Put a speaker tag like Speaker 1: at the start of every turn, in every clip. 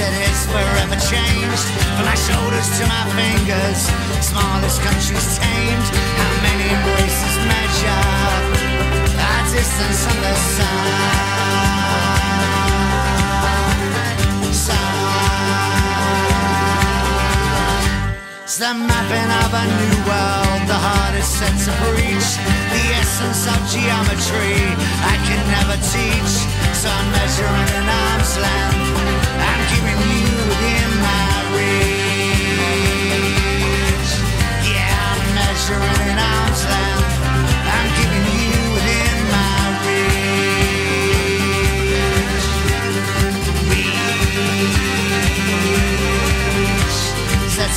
Speaker 1: that is forever changed. From my shoulders to my fingers, smallest countries tamed. How many embraces measure our distance on the sun? Sun. It's the mapping of a new world, the hardest set to breach. The essence of geometry I can never teach. So I'm measuring an arm's length.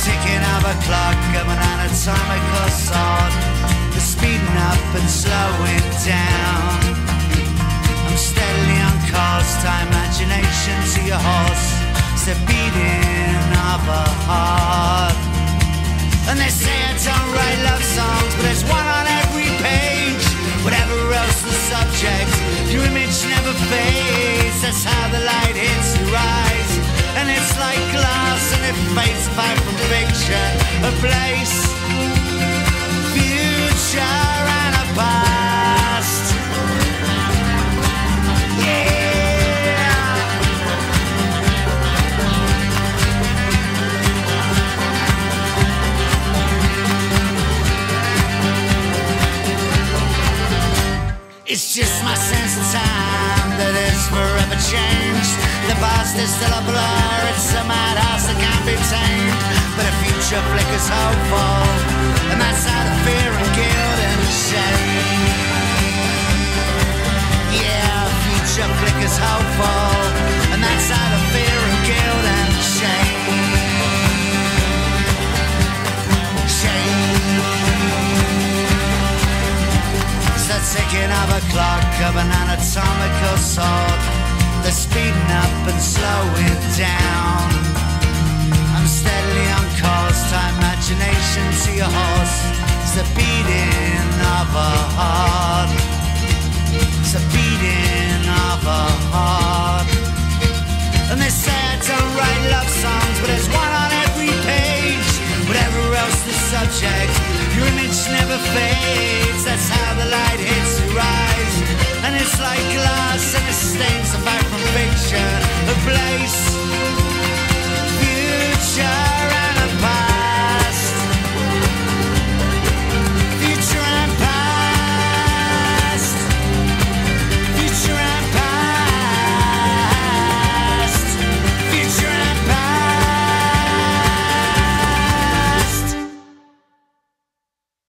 Speaker 1: Ticking of a clock of an anatomical sort. The speeding up and slowing down. I'm steadily on course, tie imagination to your horse. It's the beating of a heart. And they say I don't write love songs, but there's one on every page. Whatever else the subject, your image forever changed. The past is still a blur, it's a madhouse that can't be tamed. But a future flickers hopeful, ticking of a clock of an anatomical sort that's speeding up and slowing down. I'm steadily on course, time imagination to your horse. It's the beating of a heart. It's the beating of a heart. And they say I don't write love songs, but there's one on every page. Whatever else the subject image never fades. That's how the light hits your eyes. And it's like glass and it stains the back from fiction, a place